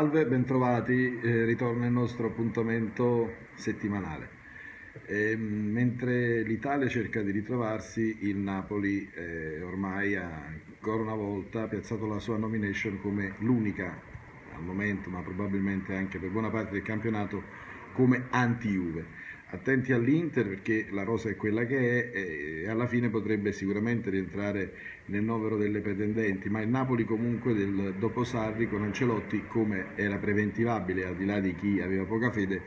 Salve, bentrovati, eh, ritorna il nostro appuntamento settimanale. E, mentre l'Italia cerca di ritrovarsi, il Napoli eh, ormai ha ancora una volta piazzato la sua nomination come l'unica al momento, ma probabilmente anche per buona parte del campionato, come anti-Juve attenti all'Inter perché la rosa è quella che è e alla fine potrebbe sicuramente rientrare nel novero delle pretendenti, ma il Napoli comunque del dopo Sarri con Ancelotti come era preventivabile al di là di chi aveva poca fede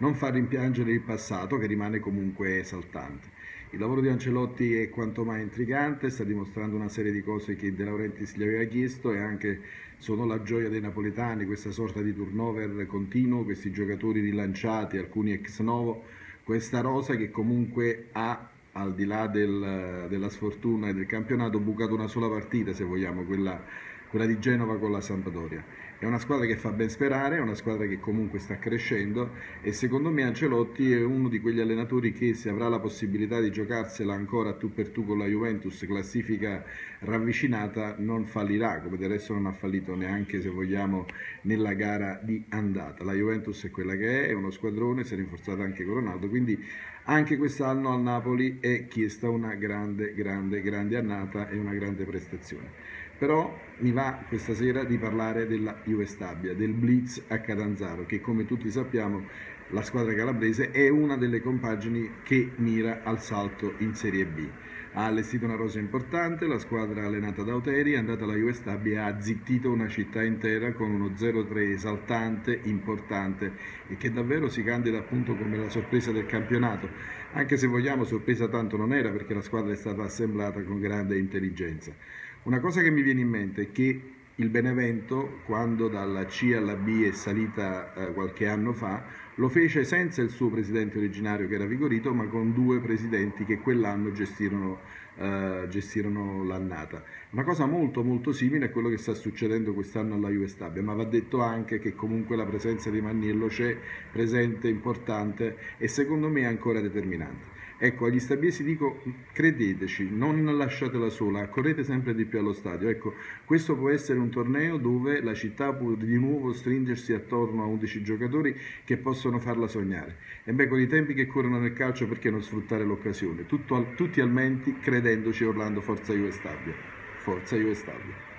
non fa rimpiangere il passato che rimane comunque esaltante. Il lavoro di Ancelotti è quanto mai intrigante, sta dimostrando una serie di cose che De Laurentiis gli aveva chiesto e anche sono la gioia dei napoletani, questa sorta di turnover continuo, questi giocatori rilanciati, alcuni ex novo, questa rosa che comunque ha al di là del, della sfortuna e del campionato bucato una sola partita se vogliamo, quella quella di Genova con la Sampdoria. È una squadra che fa ben sperare, è una squadra che comunque sta crescendo e secondo me Ancelotti è uno di quegli allenatori che se avrà la possibilità di giocarsela ancora tu per tu con la Juventus, classifica ravvicinata, non fallirà, come del resto non ha fallito neanche se vogliamo nella gara di andata. La Juventus è quella che è, è uno squadrone, si è rinforzata anche con Ronaldo, quindi anche quest'anno al Napoli è chiesta una grande, grande, grande annata e una grande prestazione. Però mi va questa sera di parlare della Juve Stabia, del Blitz a Catanzaro, che come tutti sappiamo la squadra calabrese è una delle compagini che mira al salto in Serie B. Ha allestito una rosa importante, la squadra allenata da Oteri è andata alla Juve Stabia e ha zittito una città intera con uno 0-3 esaltante, importante e che davvero si candida appunto come la sorpresa del campionato, anche se vogliamo sorpresa tanto non era perché la squadra è stata assemblata con grande intelligenza. Una cosa che mi viene in mente è che il Benevento, quando dalla C alla B è salita eh, qualche anno fa, lo fece senza il suo presidente originario che era Vigorito, ma con due presidenti che quell'anno gestirono, eh, gestirono l'annata. Una cosa molto molto simile a quello che sta succedendo quest'anno alla Juve Stabia, ma va detto anche che comunque la presenza di Maniello c'è, presente, importante e secondo me ancora determinante. Ecco, agli stabiesi dico, credeteci, non lasciatela sola, correte sempre di più allo stadio. Ecco, questo può essere un torneo dove la città può di nuovo stringersi attorno a 11 giocatori che possono farla sognare. E beh, con i tempi che corrono nel calcio, perché non sfruttare l'occasione? Tutto, tutti al menti, credendoci Orlando, forza Juve Stabia. Forza Juve Stabia.